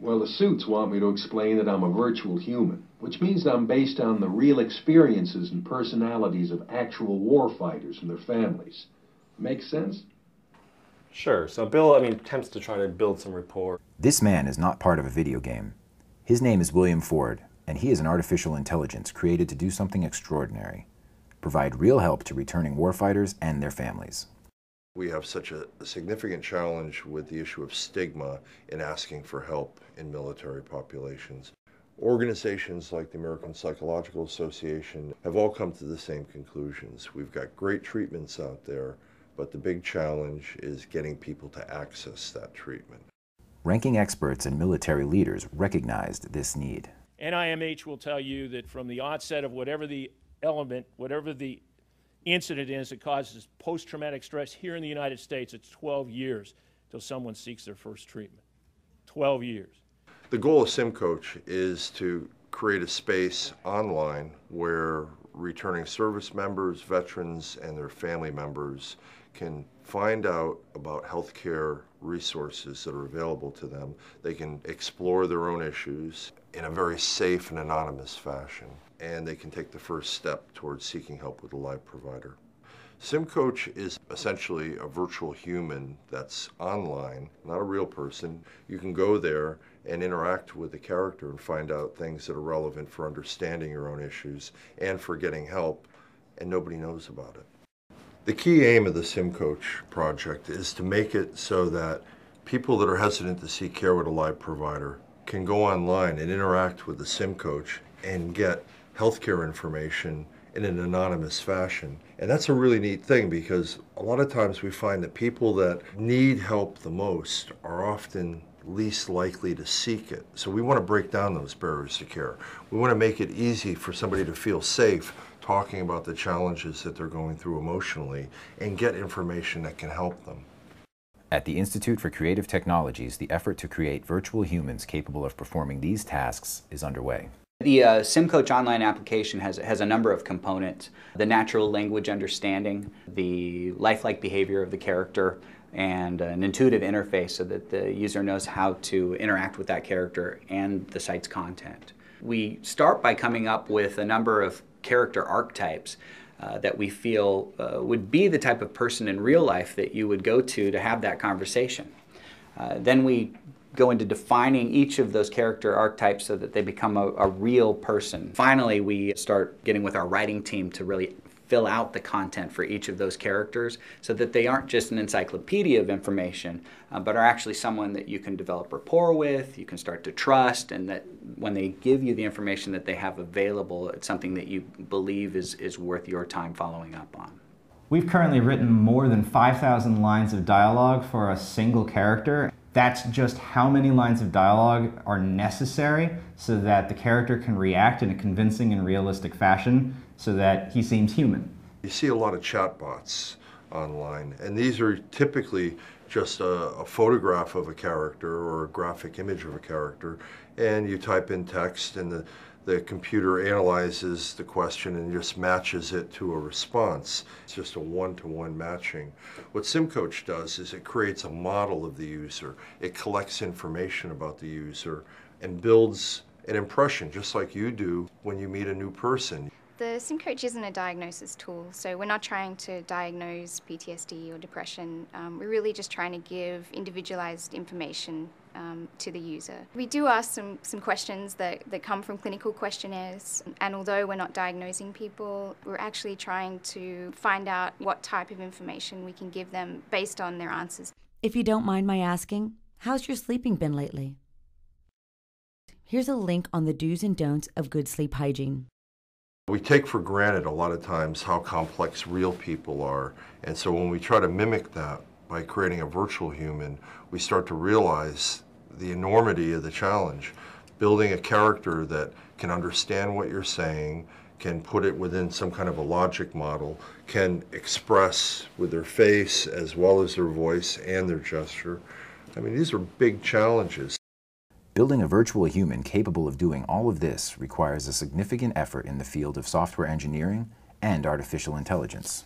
Well, the suits want me to explain that I'm a virtual human, which means that I'm based on the real experiences and personalities of actual warfighters and their families. Make sense? Sure. So Bill, I mean, attempts to try to build some rapport. This man is not part of a video game. His name is William Ford, and he is an artificial intelligence created to do something extraordinary provide real help to returning warfighters and their families. We have such a significant challenge with the issue of stigma in asking for help in military populations. Organizations like the American Psychological Association have all come to the same conclusions. We've got great treatments out there, but the big challenge is getting people to access that treatment. Ranking experts and military leaders recognized this need. NIMH will tell you that from the onset of whatever the element, whatever the incident is that causes post traumatic stress here in the United States, it's 12 years till someone seeks their first treatment. 12 years. The goal of SimCoach is to create a space online where returning service members, veterans, and their family members can find out about healthcare resources that are available to them. They can explore their own issues in a very safe and anonymous fashion and they can take the first step towards seeking help with a live provider. SimCoach is essentially a virtual human that's online, not a real person. You can go there and interact with the character and find out things that are relevant for understanding your own issues and for getting help, and nobody knows about it. The key aim of the SimCoach project is to make it so that people that are hesitant to seek care with a live provider can go online and interact with the SimCoach and get healthcare information in an anonymous fashion. And that's a really neat thing because a lot of times we find that people that need help the most are often least likely to seek it. So we want to break down those barriers to care. We want to make it easy for somebody to feel safe talking about the challenges that they're going through emotionally and get information that can help them. At the Institute for Creative Technologies, the effort to create virtual humans capable of performing these tasks is underway. The uh, SimCoach online application has, has a number of components. The natural language understanding, the lifelike behavior of the character, and an intuitive interface so that the user knows how to interact with that character and the site's content. We start by coming up with a number of character archetypes uh, that we feel uh, would be the type of person in real life that you would go to to have that conversation. Uh, then we go into defining each of those character archetypes so that they become a, a, real person. Finally, we start getting with our writing team to really fill out the content for each of those characters so that they aren't just an encyclopedia of information, uh, but are actually someone that you can develop rapport with, you can start to trust, and that when they give you the information that they have available, it's something that you believe is, is worth your time following up on. We've currently written more than 5,000 lines of dialogue for a single character. That's just how many lines of dialogue are necessary so that the character can react in a convincing and realistic fashion so that he seems human. You see a lot of chatbots online, and these are typically just a, a, photograph of a character or a graphic image of a character, and you type in text, and the the computer analyzes the question and just matches it to a response. It's just a one-to-one matching. What SimCoach does is it creates a model of the user. It collects information about the user and builds an impression just like you do when you meet a new person. The SimCoach isn't a diagnosis tool, so we're not trying to diagnose PTSD or depression. Um, we're really just trying to give individualized information um, to the user. We do ask some, some questions that, that come from clinical questionnaires, and although we're not diagnosing people, we're actually trying to find out what type of information we can give them based on their answers. If you don't mind my asking, how's your sleeping been lately? Here's a link on the do's and don'ts of good sleep hygiene. We take for granted a lot of times how complex real people are, and so when we try to mimic that, by creating a virtual human, we start to realize the enormity of the challenge. Building a character that can understand what you're saying, can put it within some kind of a logic model, can express with their face as well as their voice and their gesture. I mean, these are big challenges. Building a virtual human capable of doing all of this requires a significant effort in the field of software engineering and artificial intelligence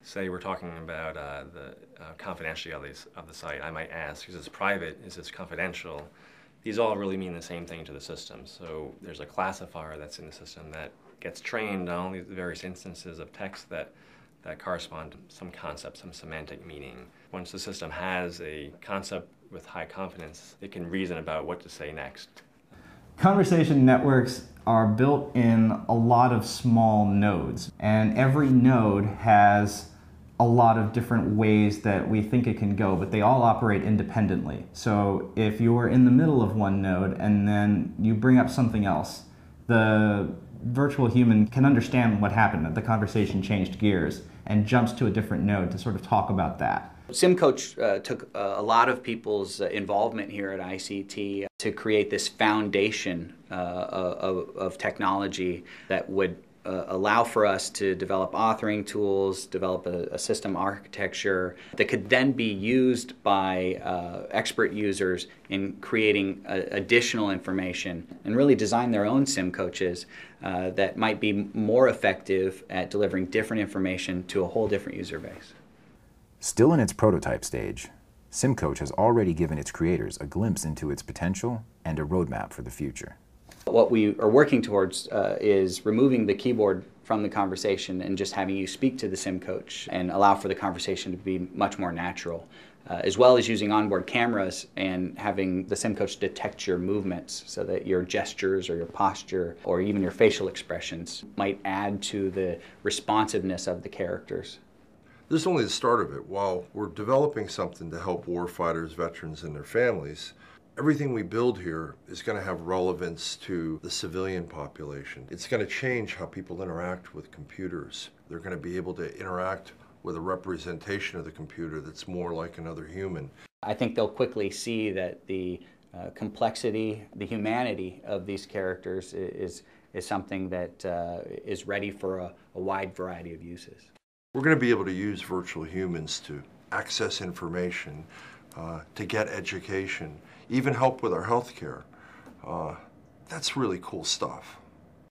say we're talking about uh, the uh, confidentiality of the site, I might ask, is this private, is this confidential? these all really mean the same thing to the system. So there's a classifier that's in the system that gets trained on all the various instances of text that, that correspond to some concept, some semantic meaning. Once the system has a concept with high confidence, it can reason about what to say next. Conversation networks are built in a lot of small nodes, and every node has a lot of different ways that we think it can go, but they all operate independently. So if you're in the middle of one node and then you bring up something else, the virtual human can understand what happened, that the conversation changed gears, and jumps to a different node to sort of talk about that. SimCoach uh, took uh, a lot of people's uh, involvement here at ICT to create this foundation uh, of, of, technology that would uh, allow for us to develop authoring tools, develop a, a, system architecture that could then be used by uh, expert users in creating additional information and really design their own sim coaches uh, that might be more effective at delivering different information to a whole different user base. Still in its prototype stage, SimCoach has already given its creators a glimpse into its potential and a roadmap for the future. What we are working towards uh, is removing the keyboard from the conversation and just having you speak to the sim coach and allow for the conversation to be much more natural. Uh, as well as using onboard cameras and having the sim coach detect your movements so that your gestures or your posture or even your facial expressions might add to the responsiveness of the characters. This is only the start of it. While we're developing something to help warfighters, veterans, and their families, everything we build here is going to have relevance to the civilian population. It's going to change how people interact with computers. They're going to be able to interact with a representation of the computer that's more like another human. I think they'll quickly see that the uh, complexity, the humanity of these characters is, is something that uh, is ready for a, a wide variety of uses. We're going to be able to use virtual humans to access information, uh, to get education, even help with our health care. Uh, that's really cool stuff.